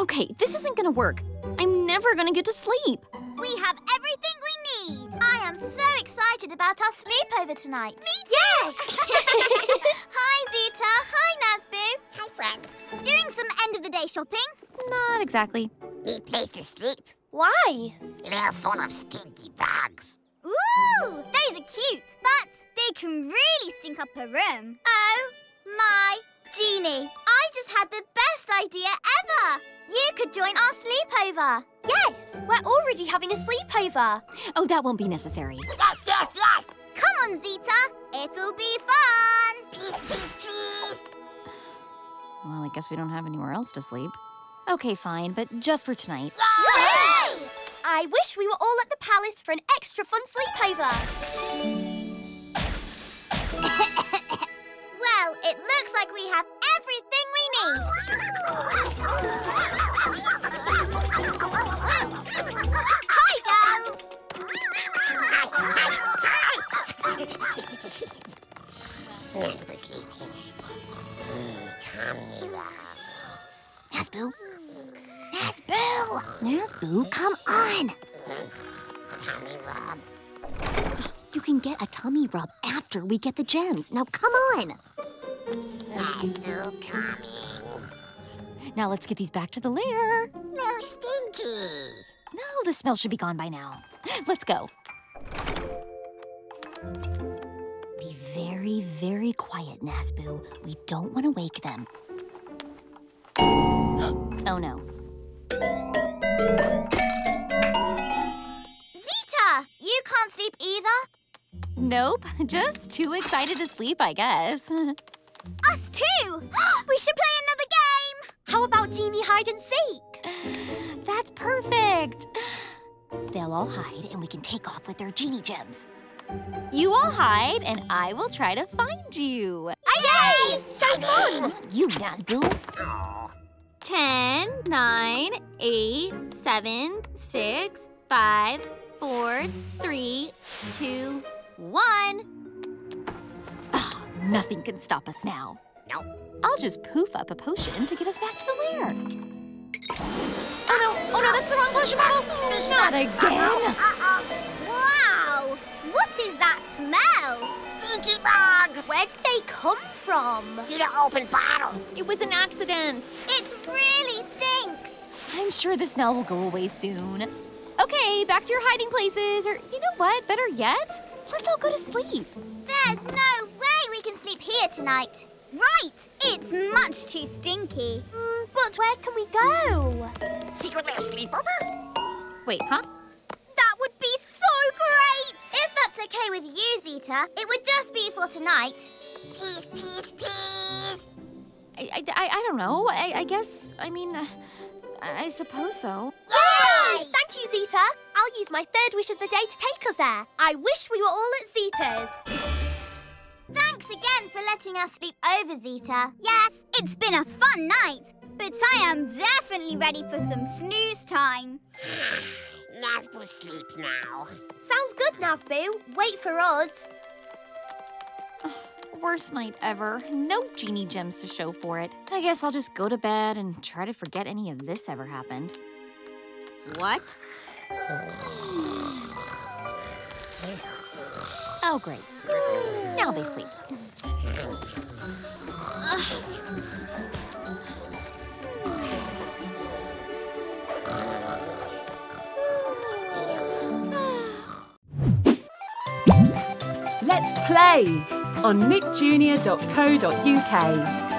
Okay, this isn't gonna work. I'm never gonna get to sleep. We have everything we need. I am so excited about our sleepover tonight. Me too. Yes. Hi, Zeta. Hi, Nazboo. Hi, friends. Doing some end of the day shopping? Not exactly. Need place to sleep. Why? They're full of stinky bugs. Ooh, those are cute, but they can really stink up a room. Oh, my Genie, I just had the best idea ever. You could join our sleepover. Yes, we're already having a sleepover. Oh, that won't be necessary. Yes, yes, yes! Come on, Zeta. It'll be fun. Peace, peace, peace! Well, I guess we don't have anywhere else to sleep. Okay, fine, but just for tonight. Yay! I wish we were all at the palace for an extra fun sleepover. Like we have everything we need. Hi, girls. Let's sleeping. Mm, tummy. Nazboo? Nazboo! Nazboo, come on! Tummy rub. You can get a tummy rub after we get the gems. Now, come on! Nazboo coming. Now, let's get these back to the lair. No stinky. No, the smell should be gone by now. Let's go. Be very, very quiet, Nazboo. We don't want to wake them. oh no. Zeta, you can't sleep either. Nope, just too excited to sleep, I guess. Us too. we should play another game. How about Genie hide and seek? That's perfect. They'll all hide and we can take off with their genie gems. You all hide and I will try to find you. Yay! So fun. You. Oh, 10, 9, 8, 7, 6, 5, 4, 3, 2, 1. Nothing can stop us now. nope. I'll just poof up a potion to get us back to the lair. Oh no, oh no, that's the wrong potion bottle. Not again. Uh-uh. Wow! What is that smell? Stinky bugs! Where did they come from? See the open bottle. It was an accident. It really stinks. I'm sure the smell will go away soon. Okay, back to your hiding places. Or, you know what? Better yet, let's all go to sleep. There's no way we can sleep here tonight. Right! It's much too stinky. Mm, but where can we go? Secretly a sleepover? Wait, huh? That would be so great! If that's okay with you, Zeta, it would just be for tonight. Please, please, please! I, I, I, I don't know. I, I guess, I mean, uh, I suppose so. Yay! Thank you, Zeta. I'll use my third wish of the day to take us there. I wish we were all at Zeta's. Thanks again for letting us sleep over, Zeta. Yes, it's been a fun night, but I am definitely ready for some snooze time. Nazboo sleep now. Sounds good, Nazboo. Wait for us. Worst night ever. No genie gems to show for it. I guess I'll just go to bed and try to forget any of this ever happened. What? Oh, great. Now they sleep. Let's play on name.